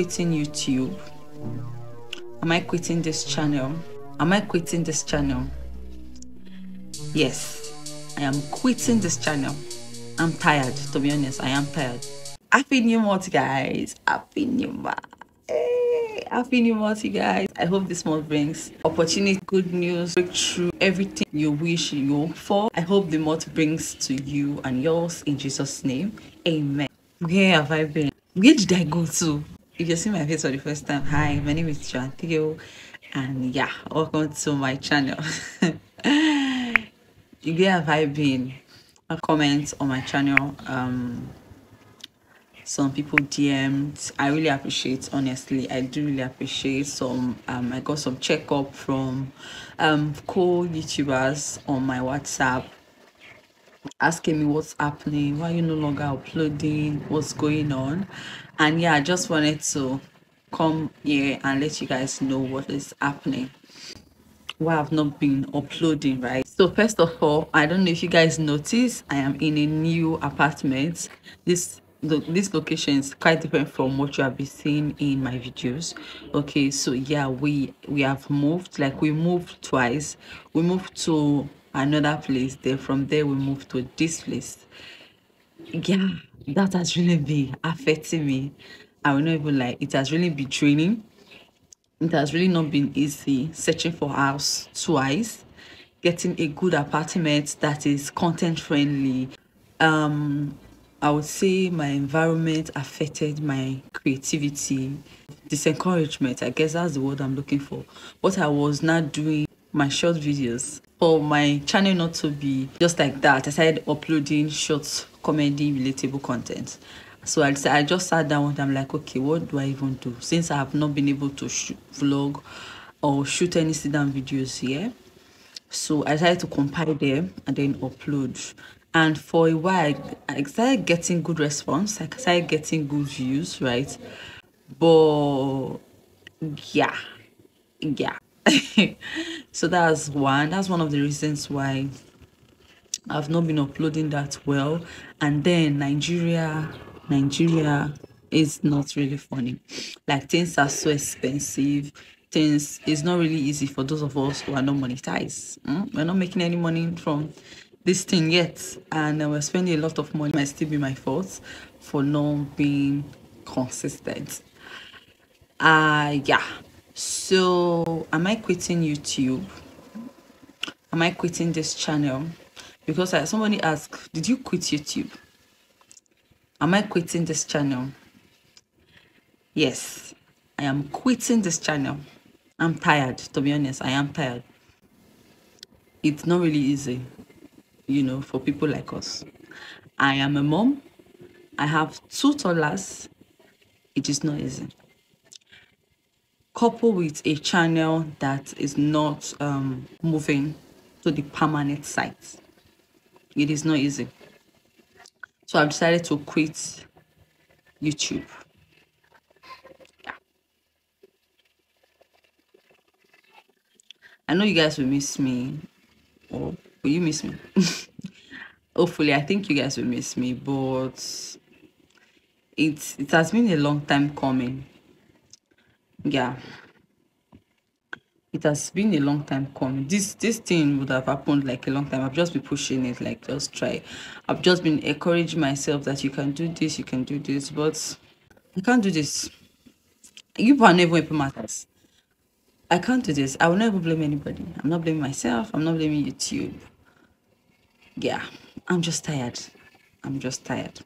quitting YouTube? Am I quitting this channel? Am I quitting this channel? Yes, I am quitting this channel. I'm tired, to be honest. I am tired. Happy New Month, guys. Happy New Month. Hey, happy New Month, you guys. I hope this month brings opportunity, good news, breakthrough, everything you wish you hope for. I hope the month brings to you and yours in Jesus' name. Amen. Where have I been? Where did I go to? If you see my face for the first time, hi, my name is Joan Theo, and yeah, welcome to my channel. Where have I been? A comment on my channel. Um, some people DM'd. I really appreciate, honestly. I do really appreciate some. Um, I got some checkup from um co YouTubers on my WhatsApp asking me what's happening, why you no longer uploading, what's going on. And yeah, I just wanted to come here and let you guys know what is happening. Why I've not been uploading, right? So first of all, I don't know if you guys notice, I am in a new apartment. This the, this location is quite different from what you have been seeing in my videos okay so yeah we we have moved like we moved twice we moved to another place then from there we moved to this place yeah that has really been affecting me. I will not even like it has really been draining it has really not been easy searching for house twice getting a good apartment that is content friendly. Um i would say my environment affected my creativity. Disencouragement i guess that's the word i'm looking for. What i was not doing my short videos for my channel not to be just like that i started uploading short comedy relatable content. So I, I just sat down and i'm like okay what do i even do? Since i have not been able to shoot vlog or shoot any sit down videos here so i decided to compile them and then upload. And for a while i started getting good response i started getting good views right? But yeah yeah. So that's one that's one of the reasons why i've not been uploading that well. And then nigeria nigeria is not really funny. Like things are so expensive. Things it's not really easy for those of us who are not monetized. Mm? we're not making any money from this thing yet. And uh, we're spending a lot of money. It might still be my fault for not being consistent. Uh yeah. So am i quitting youtube? Am i quitting this channel because I, somebody asked did you quit youtube? Am i quitting this channel? Yes i am quitting this channel. I'm tired to be honest i am tired. It's not really easy you know for people like us. I am a mom. I have two toddlers. It is not easy. Couple with a channel that is not um, moving to the permanent site. It is not easy. So I've decided to quit YouTube. Yeah. I know you guys will miss me. Or will you miss me? Hopefully, I think you guys will miss me, but it it has been a long time coming yeah it has been a long time coming. This this thing would have happened like a long time. I've just been pushing it like just try. I've just been encouraging myself that you can do this you can do this but i can't do this. You are never even matters. I can't do this. I will never blame anybody. I'm not blaming myself. I'm not blaming youtube yeah. I'm just tired. I'm just tired.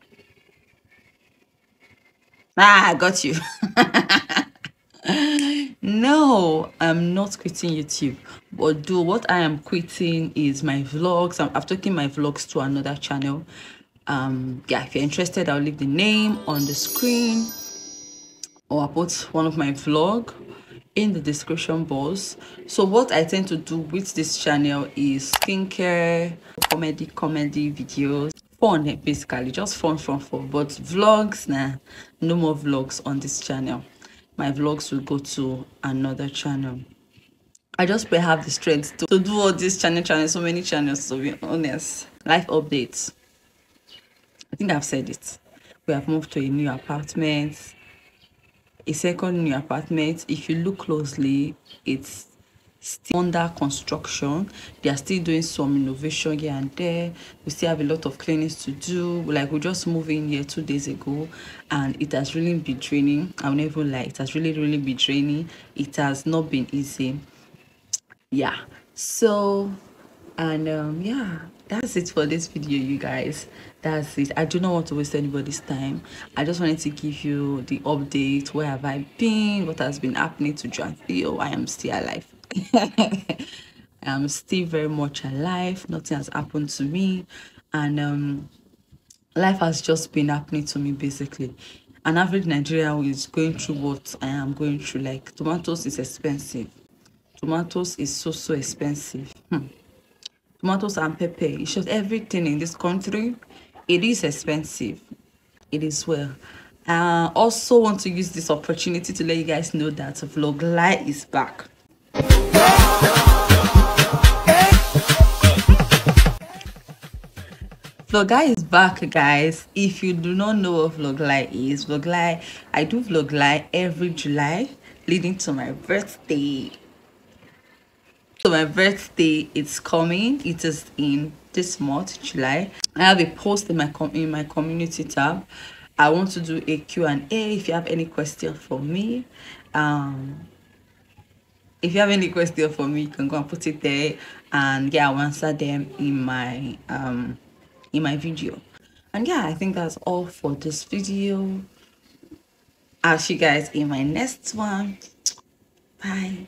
Ah i got you no i'm not quitting youtube but do what i am quitting is my vlogs. I'm, i've my vlogs to another channel. Um yeah if you're interested i'll leave the name on the screen. Or i'll put one of my vlog in the description box. So what i tend to do with this channel is skincare comedy comedy videos. Fun basically just fun fun fun. But vlogs nah no more vlogs on this channel my vlogs will go to another channel. I just pray have the strength to, to do all these channel channels so many channels to be honest. Life updates. I think i've said it. We have moved to a new apartment a second new apartment. If you look closely it's still under construction. They are still doing some innovation here and there. We still have a lot of cleanings to do. Like we just moved in here two days ago and it has really been draining. I'll never lie it has really really been draining. It has not been easy. Yeah. So and um yeah that's it for this video you guys. That's it. I do not want to waste anybody's time. I just wanted to give you the update. Where have i been? What has been happening to Joan Theo i am still alive i'm still very much alive. Nothing has happened to me. And um life has just been happening to me basically. An average nigerian is going through what i am going through. Like tomatoes is expensive. Tomatoes is so so expensive. Hmm. tomatoes and pepper it's just everything in this country it is expensive. It is well. Uh also want to use this opportunity to let you guys know that Vlogly is back Vlogly is back guys. If you do not know what Vlogly is Vlogly I do Vlogly every July leading to my birthday. So my birthday is coming. It is in this month july. I have a post in my in my community tab. I want to do a Q&A if you have any question for me um if you have any question for me you can go and put it there and yeah i'll answer them in my um in my video. And yeah i think that's all for this video. I'll see you guys in my next one. Bye